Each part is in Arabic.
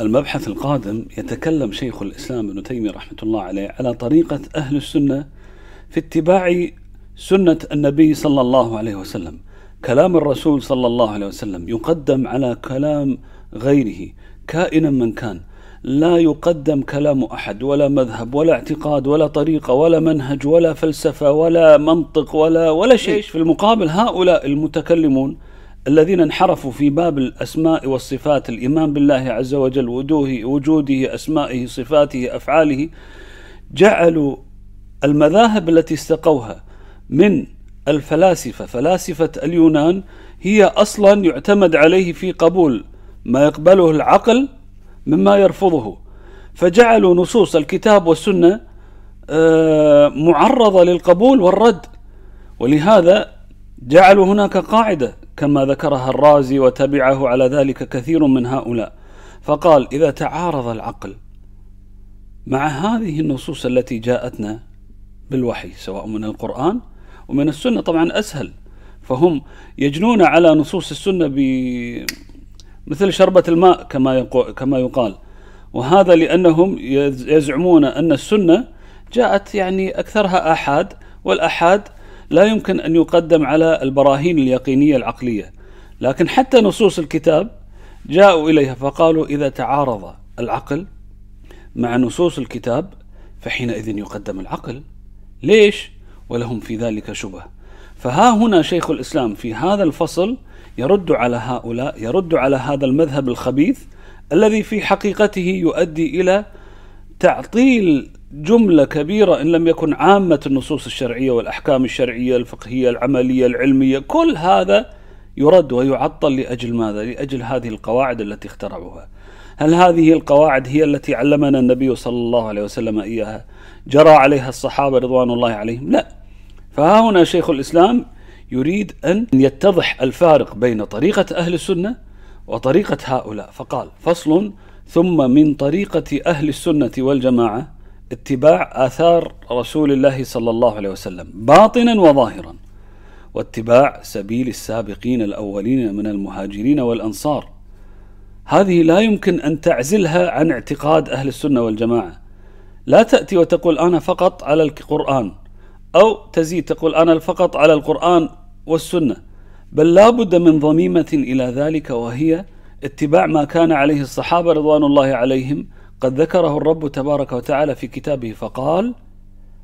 المبحث القادم يتكلم شيخ الإسلام ابن تيمية رحمة الله عليه على طريقة أهل السنة في اتباع سنة النبي صلى الله عليه وسلم. كلام الرسول صلى الله عليه وسلم يقدم على كلام غيره كائنا من كان. لا يقدم كلام أحد ولا مذهب ولا اعتقاد ولا طريقة ولا منهج ولا فلسفة ولا منطق ولا ولا شيء. في المقابل هؤلاء المتكلمون الذين انحرفوا في باب الأسماء والصفات الإيمان بالله عز وجل وجوده وجوده أسمائه صفاته أفعاله جعلوا المذاهب التي استقوها من الفلاسفة. فلاسفة اليونان هي أصلا يعتمد عليه في قبول ما يقبله العقل مما يرفضه. فجعلوا نصوص الكتاب والسنة آه، معرضة للقبول والرد. ولهذا جعلوا هناك قاعدة كما ذكرها الرازي وتبعه على ذلك كثير من هؤلاء. فقال إذا تعارض العقل مع هذه النصوص التي جاءتنا بالوحي سواء من القرآن ومن السنة طبعا أسهل. فهم يجنون على نصوص السنة ب مثل شربة الماء كما كما يقال. وهذا لأنهم يزعمون أن السنة جاءت يعني أكثرها آحاد والآحاد لا يمكن أن يقدم على البراهين اليقينية العقلية. لكن حتى نصوص الكتاب جاءوا إليها فقالوا إذا تعارض العقل مع نصوص الكتاب فحينئذ يقدم العقل. ليش؟ ولهم في ذلك شبه. فها هنا شيخ الإسلام في هذا الفصل يرد على هؤلاء يرد على هذا المذهب الخبيث الذي في حقيقته يؤدي إلى تعطيل جملة كبيرة إن لم يكن عامة النصوص الشرعية والأحكام الشرعية الفقهية العملية العلمية كل هذا يرد ويعطل لأجل ماذا؟ لأجل هذه القواعد التي اخترعوها. هل هذه القواعد هي التي علمنا النبي صلى الله عليه وسلم إياها؟ جرى عليها الصحابة رضوان الله عليهم؟ لا. فها هنا شيخ الإسلام يريد أن يتضح الفارق بين طريقة أهل السنة وطريقة هؤلاء فقال فصل ثم من طريقة أهل السنة والجماعة اتباع آثار رسول الله صلى الله عليه وسلم باطنا وظاهرا واتباع سبيل السابقين الأولين من المهاجرين والأنصار. هذه لا يمكن أن تعزلها عن اعتقاد أهل السنة والجماعة. لا تأتي وتقول أنا فقط على القرآن أو تزيد تقول أنا فقط على القرآن والسنة بل لا بد من ضميمة إلى ذلك وهي اتباع ما كان عليه الصحابة رضوان الله عليهم قد ذكره الرب تبارك وتعالى في كتابه فقال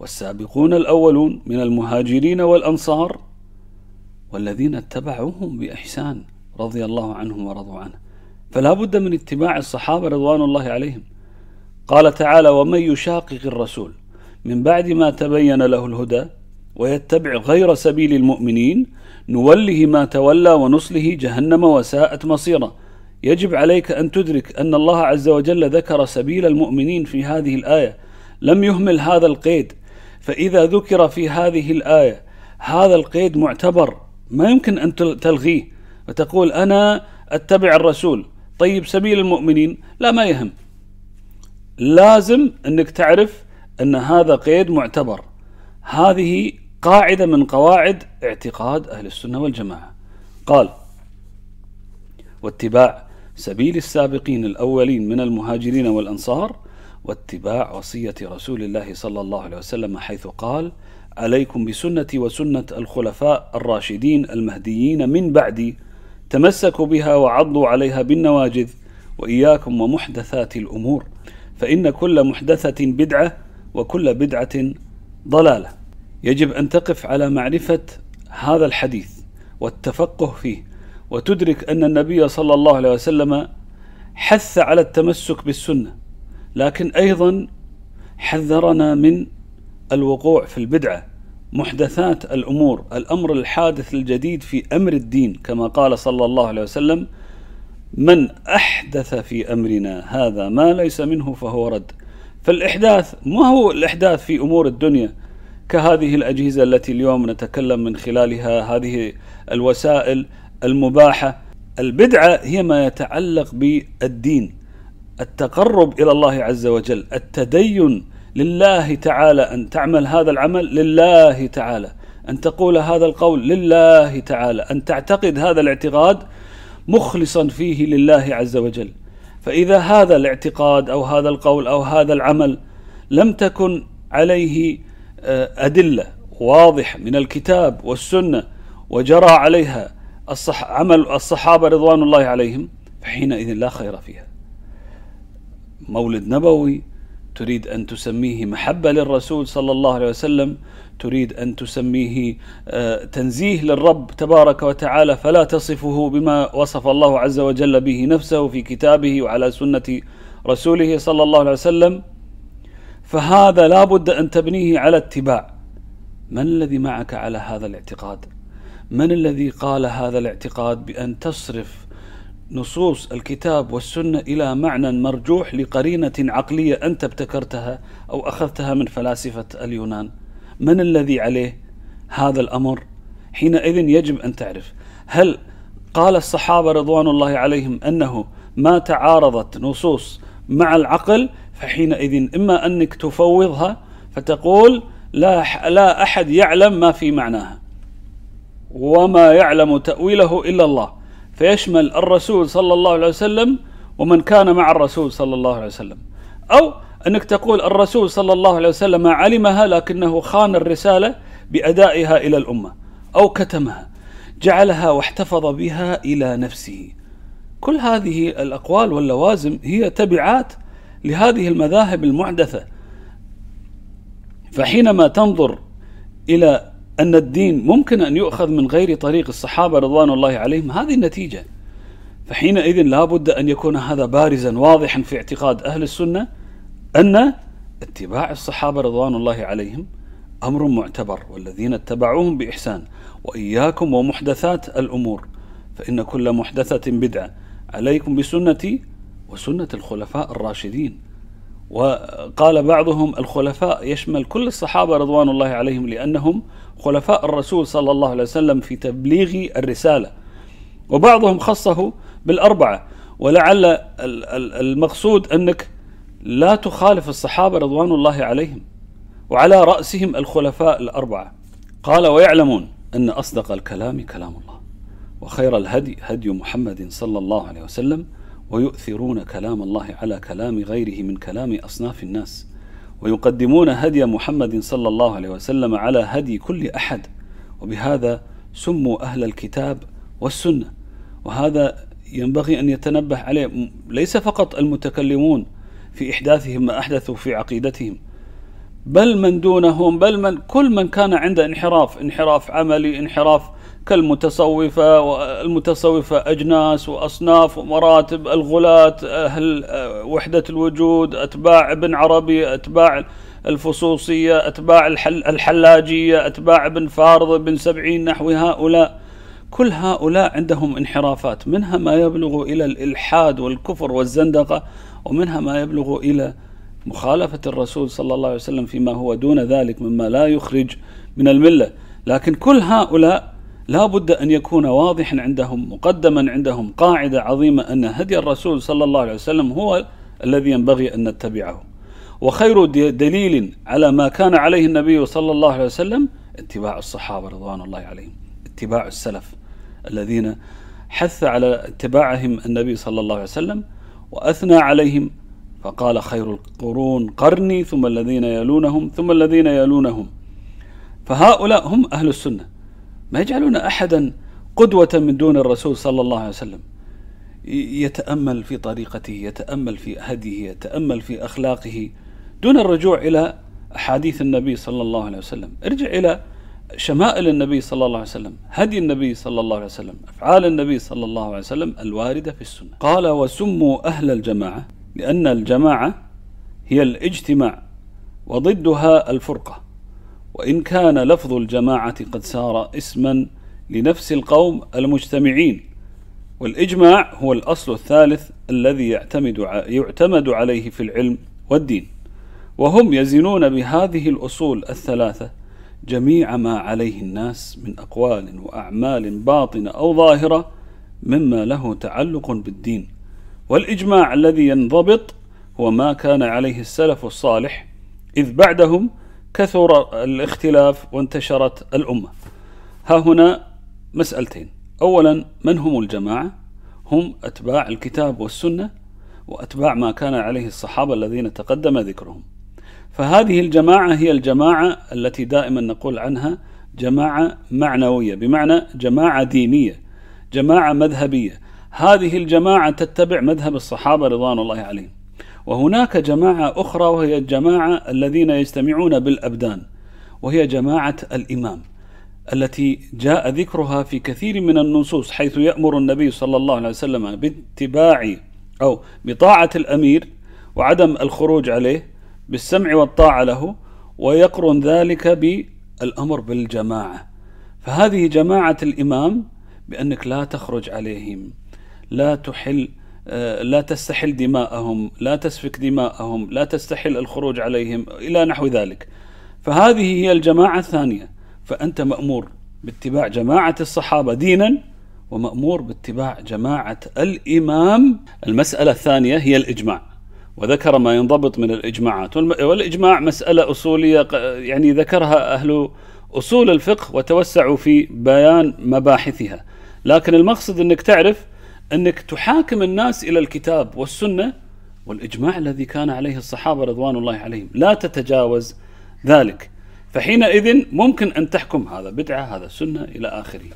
والسابقون الأولون من المهاجرين والأنصار والذين اتبعوهم بإحسان رضي الله عنهم ورضوا عنه. فلا بد من اتباع الصحابة رضوان الله عليهم. قال تعالى ومن يشاقق الرسول؟ من بعد ما تبين له الهدى ويتبع غير سبيل المؤمنين نوله ما تولى ونصله جهنم وساءت مصيرا. يجب عليك أن تدرك أن الله عز وجل ذكر سبيل المؤمنين في هذه الآية. لم يهمل هذا القيد. فإذا ذكر في هذه الآية هذا القيد معتبر ما يمكن أن تلغيه. وتقول أنا أتبع الرسول. طيب سبيل المؤمنين؟ لا ما يهم. لازم أنك تعرف أن هذا قيد معتبر. هذه قاعدة من قواعد اعتقاد أهل السنة والجماعة. قال واتباع سبيل السابقين الأولين من المهاجرين والأنصار واتباع وصية رسول الله صلى الله عليه وسلم حيث قال عليكم بسنتي وسنة الخلفاء الراشدين المهديين من بعدي تمسكوا بها وعضوا عليها بالنواجذ وإياكم ومحدثات الأمور فإن كل محدثة بدعة وكل بدعة ضلالة. يجب أن تقف على معرفة هذا الحديث والتفقه فيه. وتدرك أن النبي صلى الله عليه وسلم حث على التمسك بالسنة لكن أيضا حذرنا من الوقوع في البدعة محدثات الأمور الأمر الحادث الجديد في أمر الدين كما قال صلى الله عليه وسلم من أحدث في أمرنا هذا ما ليس منه فهو رد. فالإحداث ما هو الإحداث في أمور الدنيا؟ كهذه الأجهزة التي اليوم نتكلم من خلالها هذه الوسائل المباحة. البدعة هي ما يتعلق بالدين التقرب إلى الله عز وجل التدين لله تعالى أن تعمل هذا العمل لله تعالى أن تقول هذا القول لله تعالى أن تعتقد هذا الاعتقاد مخلصا فيه لله عز وجل. فإذا هذا الاعتقاد أو هذا القول أو هذا العمل لم تكن عليه آه، أدلة واضحة من الكتاب والسنة وجرى عليها الصح عمل الصحابة رضوان الله عليهم فحينئذ لا خير فيها. مولد نبوي تريد أن تسميه محبة للرسول صلى الله عليه وسلم تريد أن تسميه آه، تنزيه للرب تبارك وتعالى فلا تصفه بما وصف الله عز وجل به نفسه في كتابه وعلى سنة رسوله صلى الله عليه وسلم. فهذا لا بد أن تبنيه على اتباع. من الذي معك على هذا الاعتقاد؟ من الذي قال هذا الاعتقاد بأن تصرف نصوص الكتاب والسنة إلى معنى مرجوح لقرينة عقلية أنت ابتكرتها أو أخذتها من فلاسفة اليونان؟ من الذي عليه هذا الأمر؟ حينئذ يجب أن تعرف. هل قال الصحابة رضوان الله عليهم أنه ما تعارضت نصوص مع العقل فحينئذ إما أنك تفوضها فتقول لا, لا أحد يعلم ما في معناها. وما يعلم تأويله إلا الله. فيشمل الرسول صلى الله عليه وسلم ومن كان مع الرسول صلى الله عليه وسلم. أو أنك تقول الرسول صلى الله عليه وسلم علمها لكنه خان الرسالة بأدائها إلى الأمة أو كتمها جعلها واحتفظ بها إلى نفسه. كل هذه الأقوال واللوازم هي تبعات لهذه المذاهب المحدثة. فحينما تنظر إلى أن الدين ممكن أن يؤخذ من غير طريق الصحابة رضوان الله عليهم. هذه النتيجة. فحينئذ لا بد أن يكون هذا بارزا واضحا في اعتقاد أهل السنة أن اتباع الصحابة رضوان الله عليهم أمر معتبر والذين اتبعوهم بإحسان. وإياكم ومحدثات الأمور فإن كل محدثة بدعة. عليكم بسنتي وسنة الخلفاء الراشدين. وقال بعضهم الخلفاء يشمل كل الصحابة رضوان الله عليهم لأنهم خلفاء الرسول صلى الله عليه وسلم في تبليغ الرسالة. وبعضهم خصه بالأربعة. ولعل المقصود أنك لا تخالف الصحابة رضوان الله عليهم. وعلى رأسهم الخلفاء الأربعة. قال ويعلمون أن أصدق الكلام كلام الله. وخير الهدي هدي محمد صلى الله عليه وسلم. ويؤثرون كلام الله على كلام غيره من كلام أصناف الناس. ويقدمون هدي محمد صلى الله عليه وسلم على هدي كل أحد. وبهذا سموا أهل الكتاب والسنة. وهذا ينبغي أن يتنبه عليه. ليس فقط المتكلمون في إحداثهم ما أحدثوا في عقيدتهم. بل من دونهم بل من كل من كان عنده انحراف انحراف عملي انحراف كالمتصوفة والمتصوفة أجناس وأصناف ومراتب الغلاة أهل وحدة الوجود أتباع ابن عربي أتباع الفصوصية أتباع الحل الحلاجية أتباع ابن فارض بن سبعين نحو هؤلاء. كل هؤلاء عندهم انحرافات منها ما يبلغ إلى الإلحاد والكفر والزندقة ومنها ما يبلغ إلى مخالفة الرسول صلى الله عليه وسلم فيما هو دون ذلك مما لا يخرج من الملة. لكن كل هؤلاء لا بد أن يكون واضحا عندهم مقدما عندهم قاعدة عظيمة أن هدي الرسول صلى الله عليه وسلم هو الذي ينبغي أن نتبعه. وخير دليل على ما كان عليه النبي صلى الله عليه وسلم اتباع الصحابة رضوان الله عليهم اتباع السلف الذين حث على اتباعهم النبي صلى الله عليه وسلم وأثنى عليهم فقال خير القرون قرني ثم الذين يلونهم ثم الذين يلونهم. فهؤلاء هم أهل السنة. ما يجعلون أحدا قدوة من دون الرسول صلى الله عليه وسلم. يتأمل في طريقته يتأمل في هديه يتأمل في أخلاقه دون الرجوع إلى أحاديث النبي صلى الله عليه وسلم. ارجع إلى شمائل النبي صلى الله عليه وسلم هدي النبي صلى الله عليه وسلم أفعال النبي صلى الله عليه وسلم الواردة في السنة. قال وسموا أهل الجماعة لأن الجماعة هي الاجتماع وضدها الفرقة. وإن كان لفظ الجماعة قد صار اسما لنفس القوم المجتمعين والإجماع هو الأصل الثالث الذي يعتمد يعتمد عليه في العلم والدين. وهم يزنون بهذه الأصول الثلاثة جميع ما عليه الناس من أقوال وأعمال باطنة أو ظاهرة مما له تعلق بالدين. والإجماع الذي ينضبط هو ما كان عليه السلف الصالح إذ بعدهم كثر الاختلاف وانتشرت الأمة. ها هنا مسألتين. أولا من هم الجماعة؟ هم أتباع الكتاب والسنة وأتباع ما كان عليه الصحابة الذين تقدم ذكرهم. فهذه الجماعة هي الجماعة التي دائما نقول عنها جماعة معنوية بمعنى جماعة دينية جماعة مذهبية. هذه الجماعة تتبع مذهب الصحابة رضوان الله عليهم. وهناك جماعة أخرى وهي الجماعة الذين يجتمعون بالأبدان وهي جماعة الإمام التي جاء ذكرها في كثير من النصوص حيث يأمر النبي صلى الله عليه وسلم باتباع أو بطاعة الأمير وعدم الخروج عليه بالسمع والطاعة له ويقرن ذلك بالأمر بالجماعة. فهذه جماعة الإمام بأنك لا تخرج عليهم لا تحل لا تستحل دماءهم لا تسفك دماءهم لا تستحل الخروج عليهم إلى نحو ذلك. فهذه هي الجماعة الثانية. فأنت مأمور باتباع جماعة الصحابة دينا ومأمور باتباع جماعة الإمام. المسألة الثانية هي الإجماع. وذكر ما ينضبط من الإجماعات. والإجماع مسألة أصولية يعني ذكرها أهل أصول الفقه وتوسعوا في بيان مباحثها. لكن المقصد أنك تعرف أنك تحاكم الناس إلى الكتاب والسنة والإجماع الذي كان عليه الصحابة رضوان الله عليهم. لا تتجاوز ذلك. فحينئذ ممكن أن تحكم هذا بدعة هذا سنة إلى آخره.